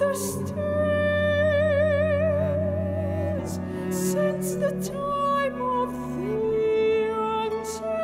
the stars, since the time of the ancestors.